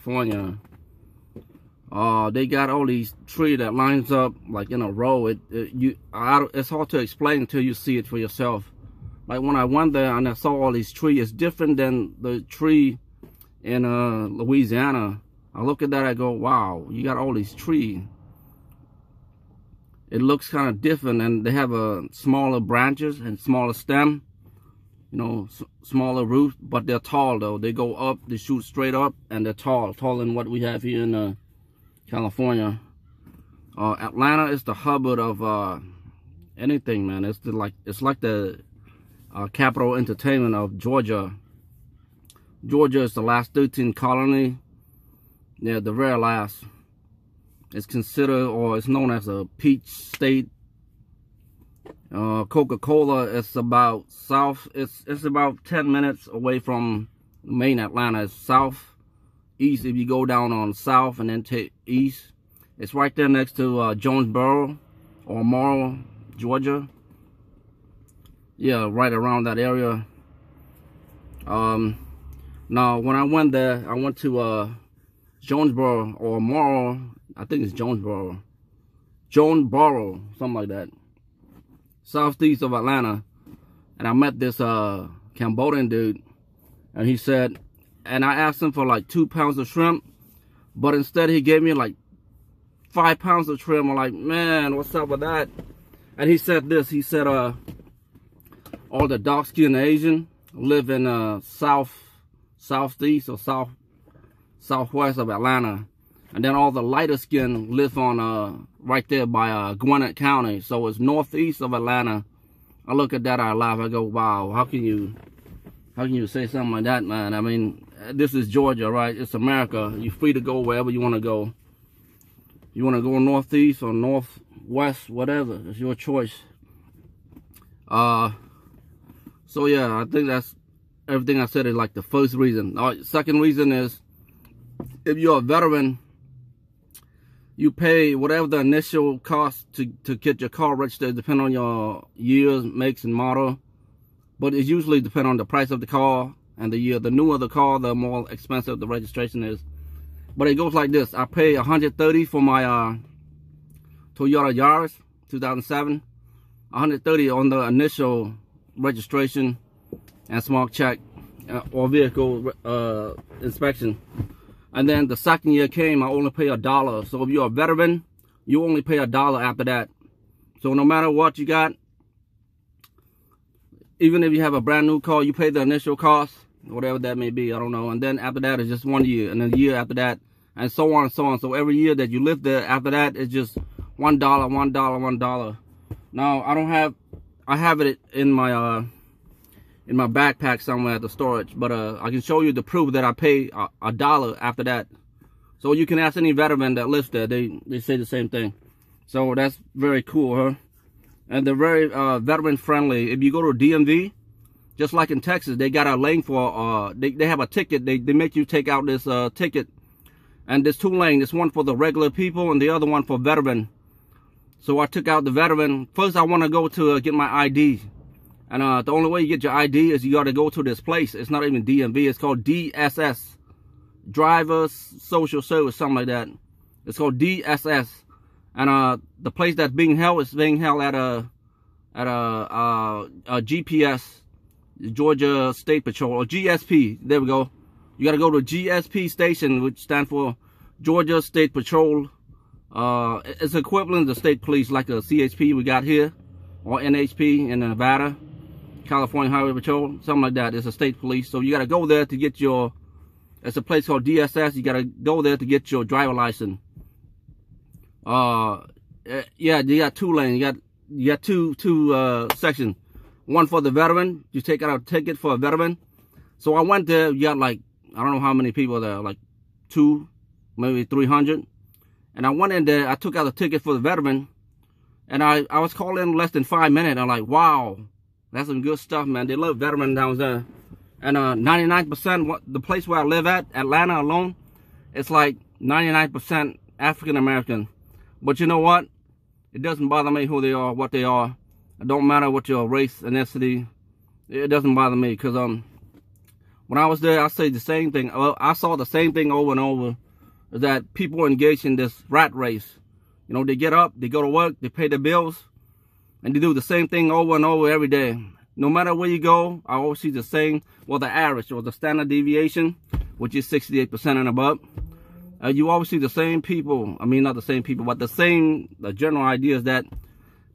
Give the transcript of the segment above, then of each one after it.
California. Uh, they got all these trees that lines up like in a row. It, it you, I, it's hard to explain until you see it for yourself. Like when I went there and I saw all these trees, it's different than the tree in uh, Louisiana. I look at that, I go, wow, you got all these trees. It looks kind of different and they have a uh, smaller branches and smaller stem you know, smaller roof, but they're tall though. They go up, they shoot straight up, and they're tall, taller than what we have here in uh, California. Uh, Atlanta is the hub of uh, anything, man. It's the, like it's like the uh, capital entertainment of Georgia. Georgia is the last 13 colony. Yeah, the very last. It's considered or it's known as a peach state uh, Coca-Cola is about south. It's it's about 10 minutes away from main Atlanta. It's south east. If you go down on south and then take east, it's right there next to uh, Jonesboro or Morrow, Georgia. Yeah, right around that area. Um, now when I went there, I went to uh, Jonesboro or Morrow. I think it's Jonesboro, Jonesboro, something like that southeast of Atlanta. And I met this uh, Cambodian dude. And he said, and I asked him for like two pounds of shrimp. But instead he gave me like five pounds of shrimp. I'm like, man, what's up with that? And he said this, he said, uh, all the dark-skinned Asian live in uh, south, southeast or south, southwest of Atlanta. And then all the lighter skin live on uh, right there by uh, Gwinnett County. So it's northeast of Atlanta. I look at that, I laugh. I go, wow, how can you, how can you say something like that, man? I mean, this is Georgia, right? It's America. You're free to go wherever you want to go. You want to go northeast or northwest, whatever. It's your choice. Uh, so yeah, I think that's everything I said is like the first reason. All right, second reason is if you're a veteran you pay whatever the initial cost to, to get your car registered, depending on your years, makes, and model. But it usually depends on the price of the car and the year. The newer the car, the more expensive the registration is. But it goes like this. I pay 130 for my uh, Toyota Yaris 2007. 130 on the initial registration and small check uh, or vehicle uh, inspection. And then the second year came, I only pay a dollar. So if you're a veteran, you only pay a dollar after that. So no matter what you got, even if you have a brand new car, you pay the initial cost, whatever that may be, I don't know. And then after that, it's just one year. And then the year after that, and so on and so on. So every year that you live there, after that, it's just one dollar, one dollar, one dollar. Now, I don't have, I have it in my, uh, in my backpack somewhere at the storage. But uh, I can show you the proof that I pay a, a, dollar after that. So you can ask any veteran that lives there. They, they say the same thing. So that's very cool, huh? And they're very uh, veteran friendly. If you go to DMV, just like in Texas, they got a lane for, uh, they, they have a ticket. They, they make you take out this uh, ticket. And there's two lanes. There's one for the regular people and the other one for veteran. So I took out the veteran. First, I want to go to uh, get my ID. And uh, the only way you get your ID is you got to go to this place. It's not even DMV. It's called DSS. Drivers Social Service, something like that. It's called DSS. And uh, the place that's being held is being held at a at a, a, a GPS, Georgia State Patrol, or GSP. There we go. You got to go to GSP station, which stands for Georgia State Patrol. Uh, it's equivalent to state police like a CHP we got here, or NHP in Nevada. California Highway Patrol, something like that. It's a state police. So you got to go there to get your, it's a place called DSS. You got to go there to get your driver license. Uh, eh, yeah, you got two lanes. You got, you got two, two, uh, sections. One for the veteran. You take out a ticket for a veteran. So I went there. You got like, I don't know how many people there, like two, maybe 300. And I went in there. I took out a ticket for the veteran. And I, I was called in less than five minutes. I'm like, wow that's some good stuff, man. They love veteran down there. And uh, 99%, what the place where I live at, Atlanta alone, it's like 99% African American. But you know what? It doesn't bother me who they are, what they are. It don't matter what your race, ethnicity. It doesn't bother me because um, when I was there, I say the same thing. Well, I saw the same thing over and over that people engage in this rat race. You know, they get up, they go to work, they pay their bills, and they do the same thing over and over every day. No matter where you go, I always see the same, well, the average or the standard deviation, which is 68% and above. Uh, you always see the same people. I mean, not the same people, but the same, the general idea is that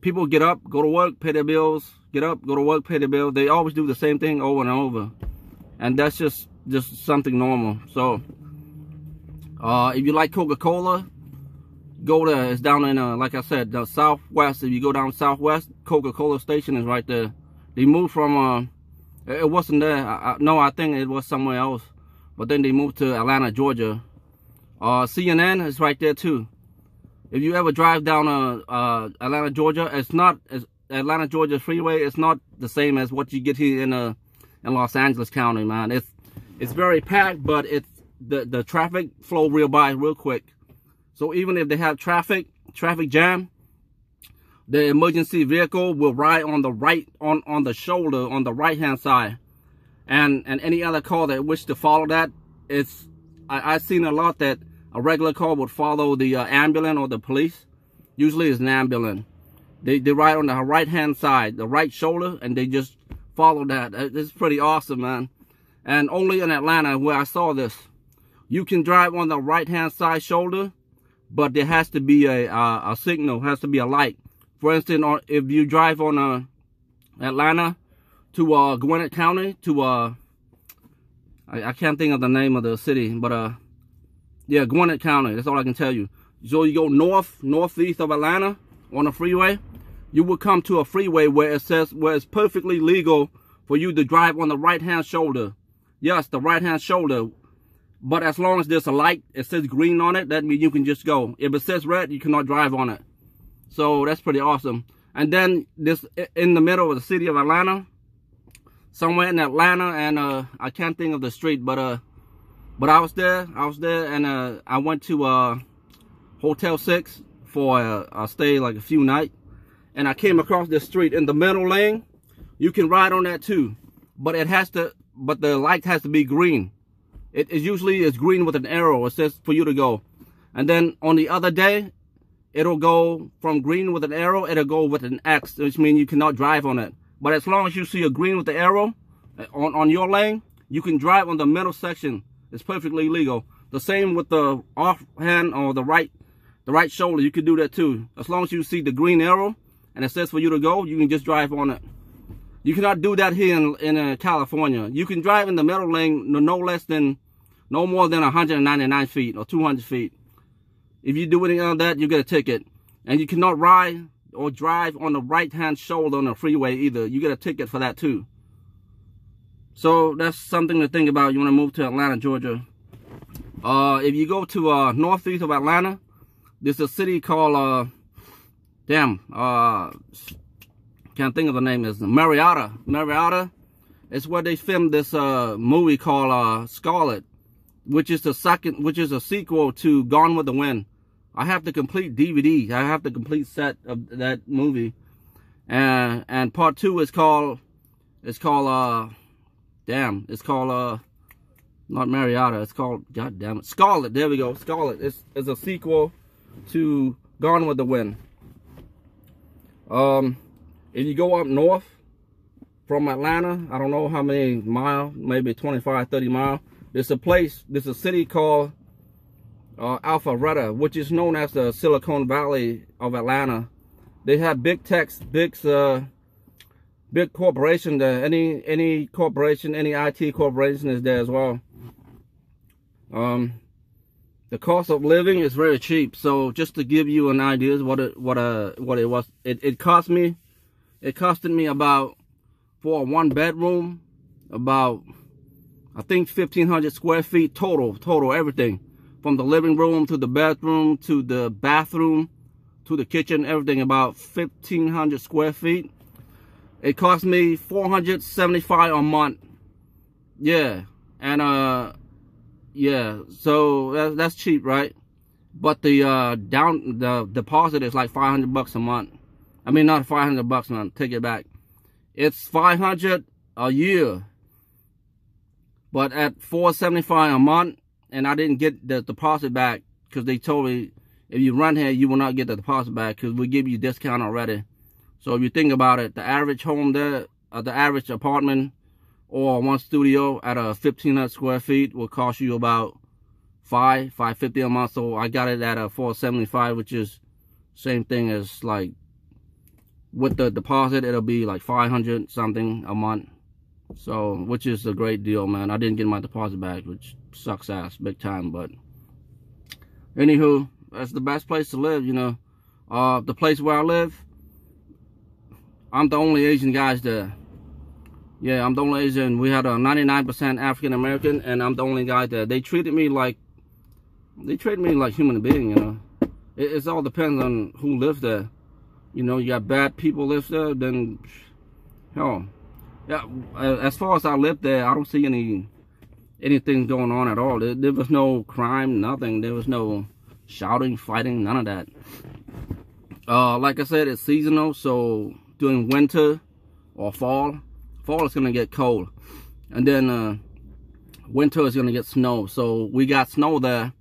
people get up, go to work, pay their bills, get up, go to work, pay their bills. They always do the same thing over and over and that's just just something normal so uh, if you like coca-cola go there it's down in uh, like i said the southwest. If you go down southwest coca-cola station is right there. They moved from uh, it wasn't there. I, I, no i think it was somewhere else. But then they moved to atlanta georgia. Uh, cnn is right there too. If you ever drive down uh, uh, atlanta georgia it's not as atlanta georgia freeway it's not the same as what you get here in uh in Los Angeles County, man. It's it's very packed, but it's the the traffic flow real by real quick. So even if they have traffic traffic jam, the emergency vehicle will ride on the right on on the shoulder on the right hand side, and and any other car that wish to follow that, it's I, I've seen a lot that a regular car would follow the uh, ambulance or the police. Usually it's an ambulance. They they ride on the right hand side, the right shoulder, and they just follow that. It's pretty awesome, man. And only in Atlanta where I saw this. You can drive on the right-hand side shoulder, but there has to be a, a, a signal, has to be a light. For instance, if you drive on uh, Atlanta to uh, Gwinnett County, to, uh, I, I can't think of the name of the city, but uh, yeah, Gwinnett County, that's all I can tell you. So you go north, northeast of Atlanta on a freeway, you will come to a freeway where it says where it's perfectly legal for you to drive on the right hand shoulder. Yes, the right hand shoulder. But as long as there's a light, it says green on it, that means you can just go. If it says red, you cannot drive on it. So that's pretty awesome. And then this in the middle of the city of Atlanta, somewhere in Atlanta, and uh, I can't think of the street, but uh, but I was there, I was there, and uh, I went to uh, Hotel Six for a, a stay like a few nights and I came across this street in the middle lane, you can ride on that too. But it has to, but the light has to be green. It is usually it's green with an arrow. It says for you to go. And then on the other day, it'll go from green with an arrow, it'll go with an X, which means you cannot drive on it. But as long as you see a green with the arrow uh, on, on your lane, you can drive on the middle section. It's perfectly legal. The same with the off hand or the right the right shoulder, you can do that too. As long as you see the green arrow, and it says for you to go, you can just drive on it. You cannot do that here in, in uh, California. You can drive in the middle lane no, no less than, no more than 199 feet or 200 feet. If you do anything on that, you get a ticket. And you cannot ride or drive on the right-hand shoulder on the freeway either. You get a ticket for that too. So that's something to think about. You want to move to Atlanta, Georgia. Uh, if you go to uh, northeast of Atlanta, there's a city called uh, damn, uh, can't think of the name, is Marietta. Marietta It's where they filmed this uh, movie called uh, Scarlett, which is the second, which is a sequel to Gone with the Wind. I have the complete DVD. I have the complete set of that movie. And and part two is called it's called uh damn, it's called uh not Marietta, it's called god damn it. Scarlett, there we go. Scarlett. It's it's a sequel to Gone with the Wind. Um, if you go up north from Atlanta, I don't know how many miles, maybe 25, 30 miles, there's a place, there's a city called uh, Alpharetta, which is known as the Silicon Valley of Atlanta. They have big techs, big, uh, big corporation there. Any, any corporation, any IT corporation is there as well. Um, the cost of living is very cheap. So just to give you an idea what it what uh what it was, it, it cost me it costed me about for one bedroom about I think fifteen hundred square feet total total everything from the living room to the bedroom to the bathroom to the kitchen everything about fifteen hundred square feet. It cost me four hundred seventy five a month. Yeah, and uh yeah, so that, that's cheap, right? But the uh, down the deposit is like 500 bucks a month. I mean, not 500 bucks a month. Take it back. It's 500 a year. But at 475 a month, and I didn't get the deposit back because they told me if you run here, you will not get the deposit back because we give you discount already. So if you think about it, the average home there, uh, the average apartment or one studio at a 1500 square feet will cost you about five, 550 a month. So I got it at a 475, which is same thing as like with the deposit, it'll be like 500 something a month. So, which is a great deal, man. I didn't get my deposit back, which sucks ass big time. But anywho, that's the best place to live, you know. Uh, the place where I live, I'm the only Asian guys there. Yeah, I'm the only Asian. We had a 99% African American, and I'm the only guy there. They treated me like they treated me like human being, you know. It, it's all depends on who lives there. You know, you got bad people live there, then hell, yeah. As far as I lived there, I don't see any anything going on at all. There, there was no crime, nothing. There was no shouting, fighting, none of that. Uh, like I said, it's seasonal, so during winter or fall, fall is gonna get cold, and then uh, winter is gonna get snow. So we got snow there,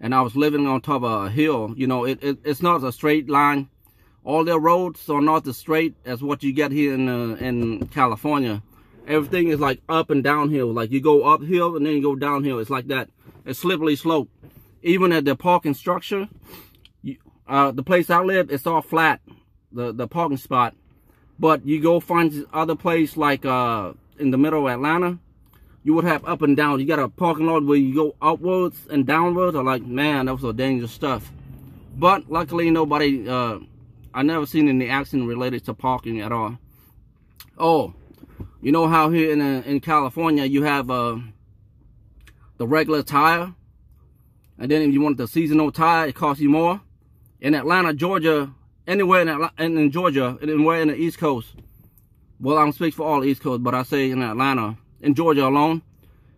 and I was living on top of a hill. You know, it, it it's not a straight line. All their roads are not as straight as what you get here in uh, in California. Everything is like up and downhill. Like you go uphill and then you go downhill. It's like that. It's slippery slope. Even at the parking structure, you, uh, the place I live, it's all flat. The the parking spot but you go find other place like uh, in the middle of Atlanta, you would have up and down. You got a parking lot where you go upwards and downwards. I'm like, man, that was a dangerous stuff. But luckily, nobody, uh, I never seen any accident related to parking at all. Oh, you know how here in uh, in California you have uh, the regular tire, and then if you want the seasonal tire, it costs you more. In Atlanta, Georgia, anywhere in, in Georgia, anywhere in the East Coast. Well, I don't speak for all East Coast, but I say in Atlanta, in Georgia alone,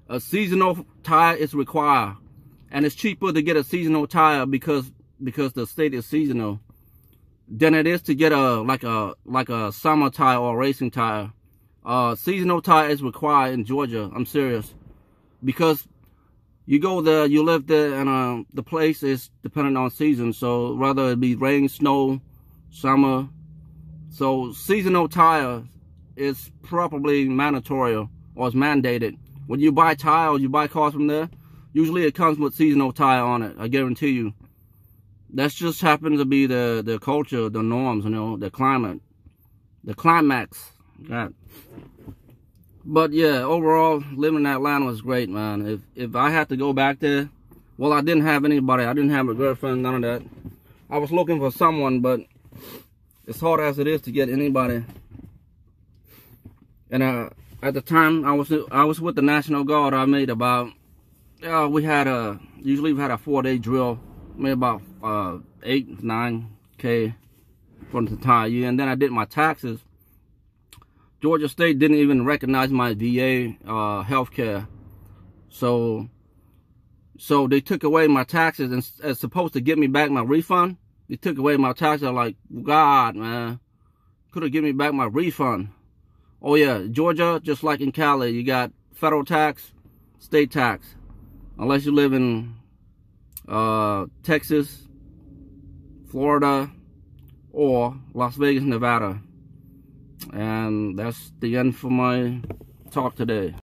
a seasonal tire is required. And it's cheaper to get a seasonal tire because because the state is seasonal than it is to get a like a like a summer tire or a racing tire. Uh, seasonal tire is required in Georgia. I'm serious because you go there, you live there, and uh, the place is dependent on season. So whether it be rain, snow, summer. So seasonal tire is probably mandatory or is mandated. When you buy tire or you buy cars from there, usually it comes with seasonal tire on it. I guarantee you. That's just happens to be the, the culture, the norms, you know, the climate, the climax. God. But yeah, overall, living in Atlanta was great, man. If if I had to go back there, well, I didn't have anybody. I didn't have a girlfriend, none of that. I was looking for someone, but as hard as it is to get anybody. And uh, at the time I was I was with the National Guard, I made about uh, we had a usually we had a four day drill, made about uh, eight nine k for the entire year, and then I did my taxes. Georgia State didn't even recognize my VA uh, health care, so so they took away my taxes and as supposed to get me back my refund they took away my taxes. I'm like, God, man. Could have given me back my refund. Oh, yeah. Georgia, just like in Cali, you got federal tax, state tax. Unless you live in uh, Texas, Florida, or Las Vegas, Nevada. And that's the end for my talk today.